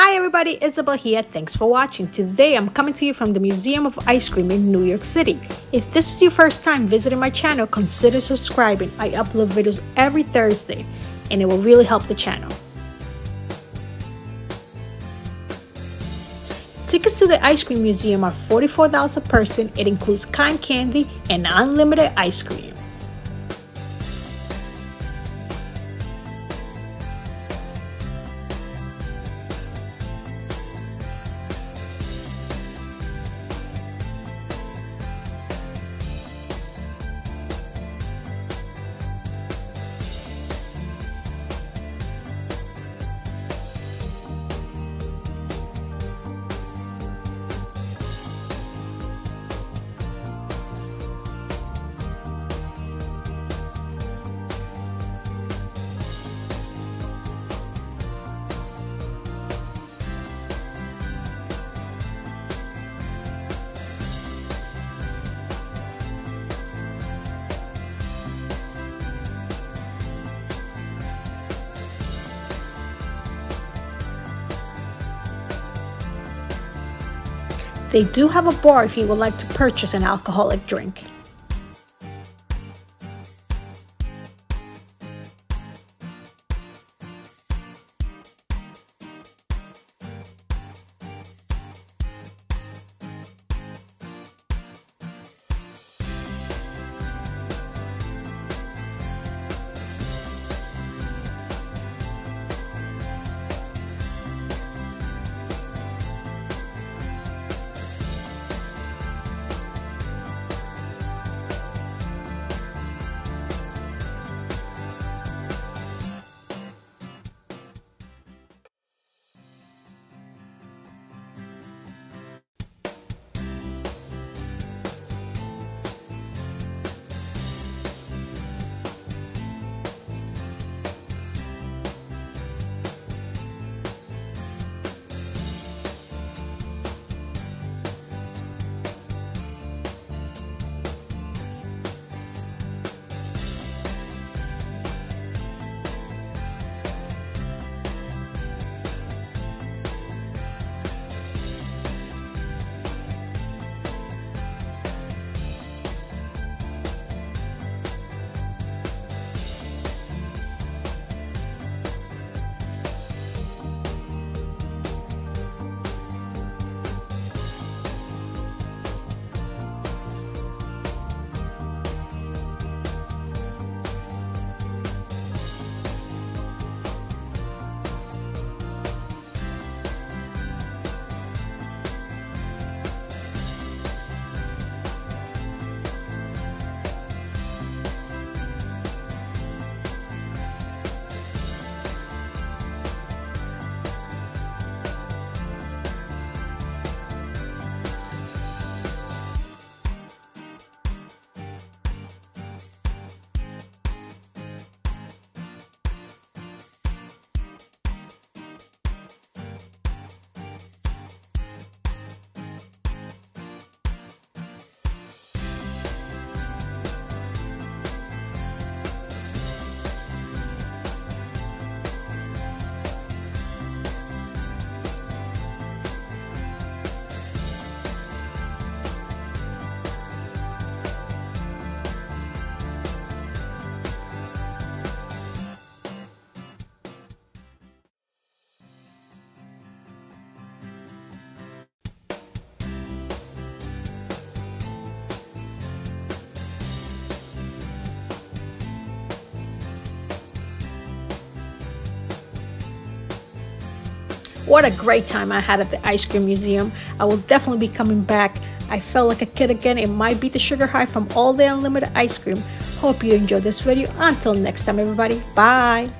Hi everybody, Isabel here. Thanks for watching. Today I'm coming to you from the Museum of Ice Cream in New York City. If this is your first time visiting my channel, consider subscribing. I upload videos every Thursday and it will really help the channel. Tickets to the Ice Cream Museum are $44 a person. It includes cotton candy and unlimited ice cream. They do have a bar if you would like to purchase an alcoholic drink. What a great time I had at the ice cream museum. I will definitely be coming back. I felt like a kid again. It might be the sugar high from all the unlimited ice cream. Hope you enjoyed this video. Until next time, everybody. Bye.